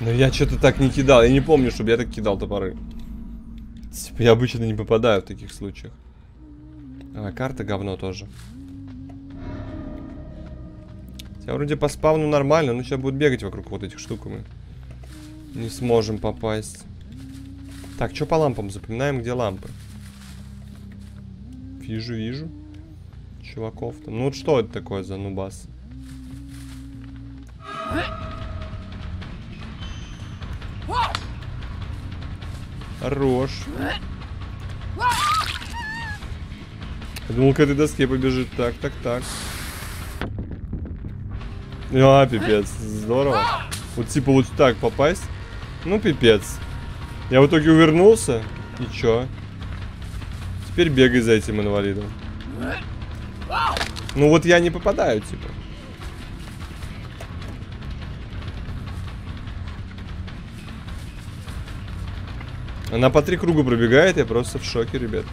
Но я что-то так не кидал. Я не помню, чтобы я так кидал топоры. Типа, я обычно не попадаю в таких случаях. А, карта говно тоже. Я вроде по спавну нормально, но сейчас будет бегать вокруг вот этих штук, мы не сможем попасть. Так, что по лампам? Запоминаем, где лампы. Вижу, вижу. Чуваков там. Ну вот что это такое за нубас? Хорош. Я думал, к этой доске побежит. Так, так, так. А, пипец. Здорово. Вот типа вот так попасть. Ну, пипец. Я в итоге увернулся. И чё? Теперь бегай за этим инвалидом. Ну вот я не попадаю, типа. Она по три круга пробегает, я просто в шоке, ребят.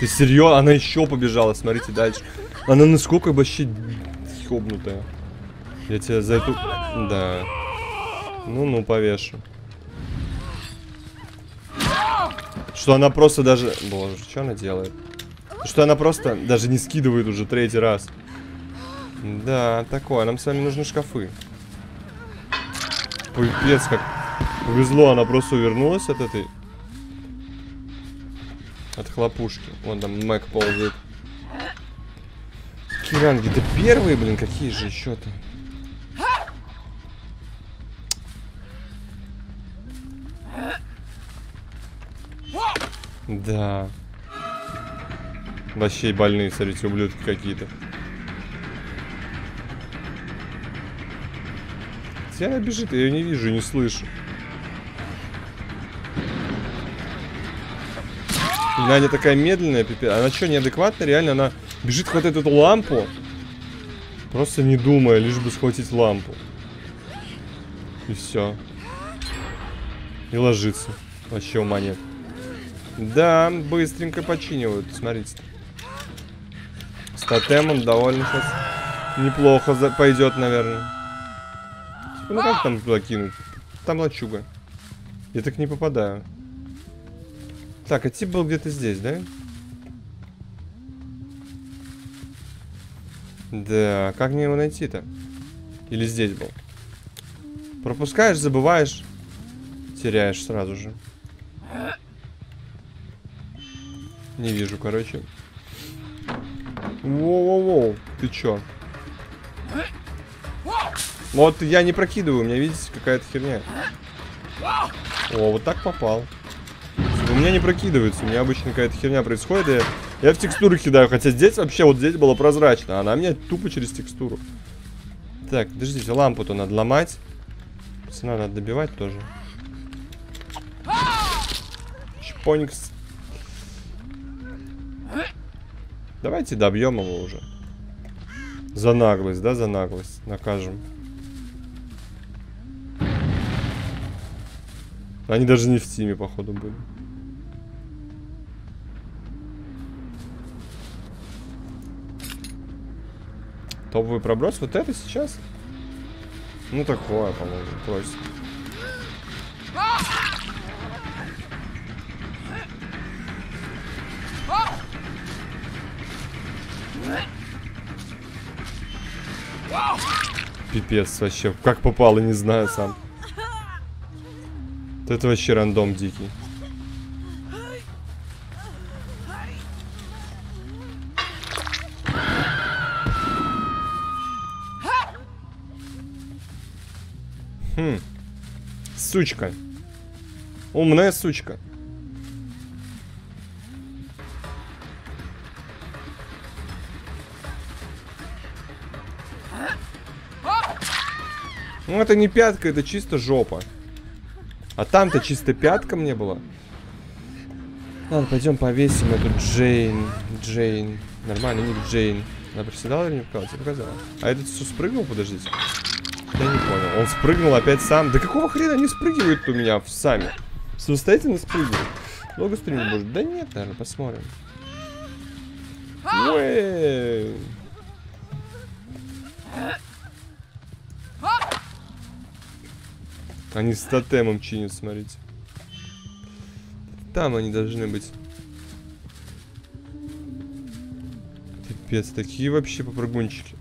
Ты серьезно? Она еще побежала, смотрите дальше. Она насколько вообще ёбнутая. Я тебя за эту... Да. Ну-ну, повешу. Что она просто даже... Боже, что она делает? Что она просто даже не скидывает уже третий раз. Да, такое. Нам с вами нужны шкафы. Пипец, как повезло. Она просто увернулась от этой... От хлопушки. Вон там Мэг ползает. Киранги, да первые, блин, какие же еще-то. Да. Вообще больные, смотрите, ублюдки какие-то. Где она бежит? Я ее не вижу, не слышу. Она не такая медленная, пипец. Она что, неадекватная? Реально, она бежит хватает эту лампу. Просто не думая, лишь бы схватить лампу. И все. И ложится. Вообще ума нет. Да, быстренько починивают, смотрите. С тотемом довольно сейчас неплохо пойдет, наверное. Ну как там туда кинуть? Там лачуга. Я так не попадаю. Так, а тип был где-то здесь, да? Да, как мне его найти-то? Или здесь был? Пропускаешь, забываешь, теряешь сразу же. Не вижу, короче. Воу-воу-воу. Ты чё? Вот я не прокидываю, у меня, видите, какая-то херня. О, вот так попал. У меня не прокидывается, у меня обычно какая-то херня происходит, и я, я в текстуру кидаю. Хотя здесь вообще, вот здесь было прозрачно, а она мне тупо через текстуру. Так, подождите, лампу-то надо ломать. Пацана надо добивать тоже. Чпоникс Давайте добьем его уже. За наглость, да, за наглость. Накажем. Они даже не в тиме, походу, были. Топовый проброс. Вот это сейчас? Ну, такое, по-моему, просит. Пипец вообще. Как попало, не знаю сам. Это вообще рандом дикий. Хм. Сучка. Умная сучка. Ну, это не пятка, это чисто жопа. А там-то чисто пятка мне была. Ладно, пойдем повесим эту Джейн. Джейн. Нормально, не Джейн. Она приседала или не показала? показала. А этот все спрыгнул? Подождите. Я не понял. Он спрыгнул опять сам. Да какого хрена они спрыгивают у меня сами? Самостоятельно спрыгивают. Долго спрыгнуть может? Да нет, наверное, посмотрим. Уэй. Они с тотемом чинят, смотрите. Там они должны быть. Пипец, такие вообще попрыгунчики.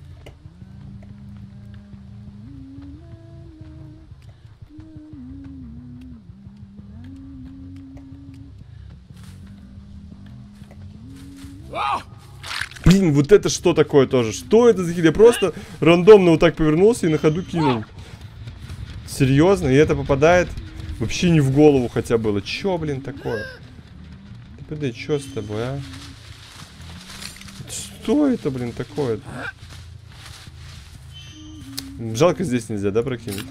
Блин, вот это что такое тоже? Что это за хит? Я просто рандомно вот так повернулся и на ходу кинул. Серьезно? И это попадает вообще не в голову хотя было. Чё, блин, такое? ТПД, чё с тобой, а? Что это, блин, такое? -то? Жалко здесь нельзя, да, прокинуть?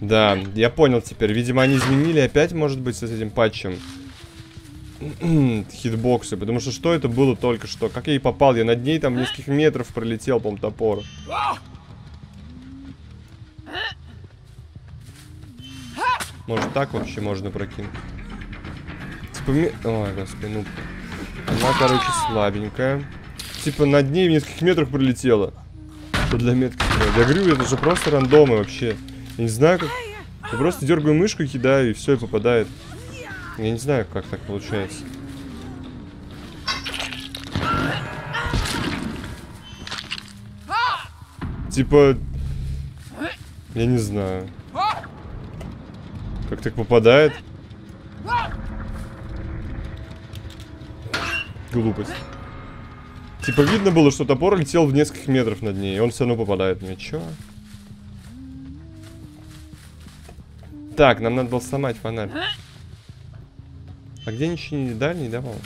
Да, я понял теперь. Видимо, они изменили опять, может быть, с этим патчем. Хитбоксы. Потому что что это было только что? Как я и попал? Я над ней там нескольких метров пролетел, по топор. Может так вообще можно прокинуть? Типа ми... Ой, господи, ну... Она, короче, слабенькая. Типа над ней в нескольких метрах пролетела. Что для метки? Я говорю, это же просто рандомы вообще. Я не знаю, как... Я просто дергаю мышку, кидаю, и все, и попадает. Я не знаю, как так получается. Типа... Я не знаю. Как так попадает? Глупость. Типа видно было, что топор летел в нескольких метров над ней, и он все равно попадает мне. Чё? Так, нам надо было сломать фонарь. А где ничего не дали, не давал?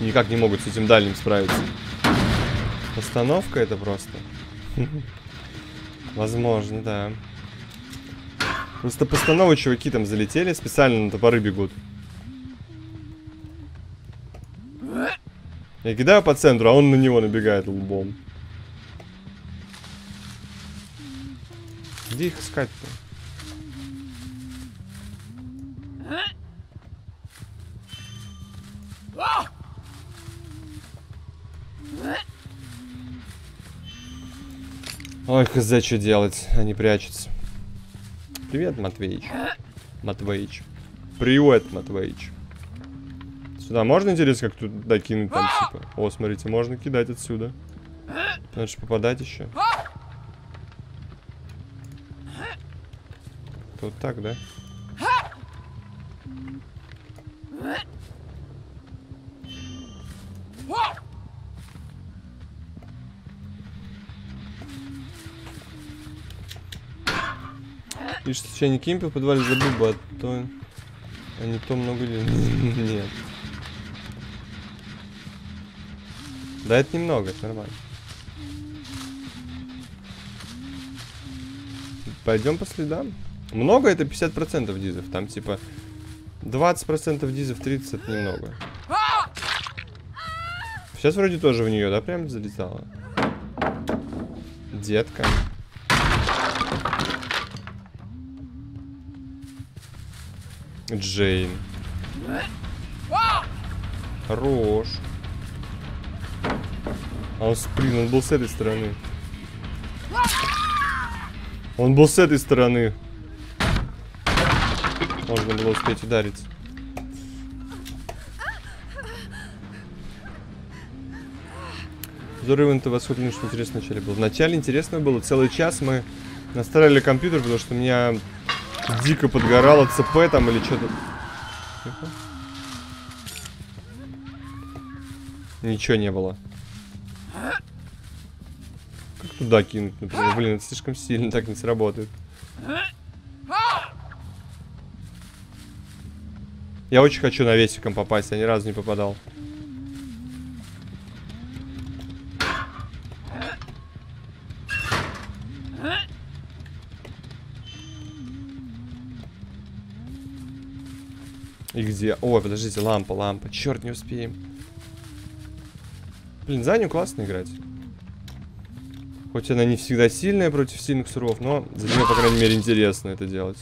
Никак не могут с этим дальним справиться. Остановка это просто. Возможно, да. Просто постановы чуваки там залетели, специально на топоры бегут. Я кидаю по центру, а он на него набегает лбом. Где их искать-то? Ой, хз, что делать? Они прячутся. Привет, Матвеич. Матвеич. Привет, Матвеич. Сюда можно, интересно, как тут докинуть там, типа? О, смотрите, можно кидать отсюда. Надо же попадать еще. Вот так, да? И что я не кемпил в подвале забыл бы, а то... А то много ли... Нет. Да это немного, это нормально. Пойдем по следам. Много это 50% дизов. Там типа 20% дизов, 30 это немного. Сейчас вроде тоже в нее, да, прям залетала. Детка. Джейн. Хорош. А он сприн, он был с этой стороны. Он был с этой стороны. Можно было успеть ударить. Взрыв вас что интересно вначале был. Вначале интересно было. Целый час мы настраивали компьютер, потому что у меня дико подгорало ЦП там или что-то. Ничего не было. Как туда кинуть, например? Блин, это слишком сильно, так не сработает. Я очень хочу навесиком попасть, я ни разу не попадал. И где? Ой, подождите, лампа, лампа. Черт, не успеем. Блин, за нее классно играть. Хоть она не всегда сильная против сильных суров, но за нее, по крайней мере, интересно это делать.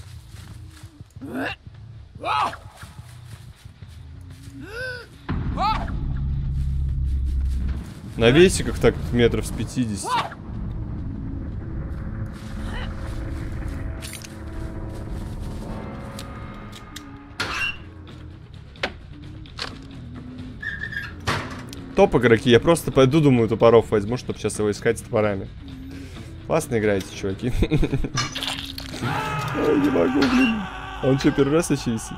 На весиках так метров с 50. Топ игроки, я просто пойду, думаю, топоров возьму, чтобы сейчас его искать с топорами. Классно играете, чуваки. Не могу, блин. Он что, первый раз очистит?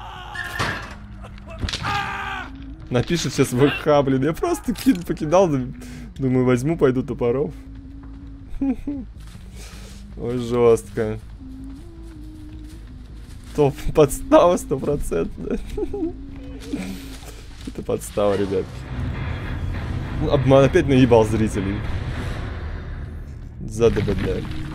Напишет сейчас ВК, блин. Я просто кид покидал, думаю, возьму, пойду топоров. Ой, жестко. Топ подстава стопроцентная. Это подстава, ребят. Обман опять наебал зрителей. Задободляли.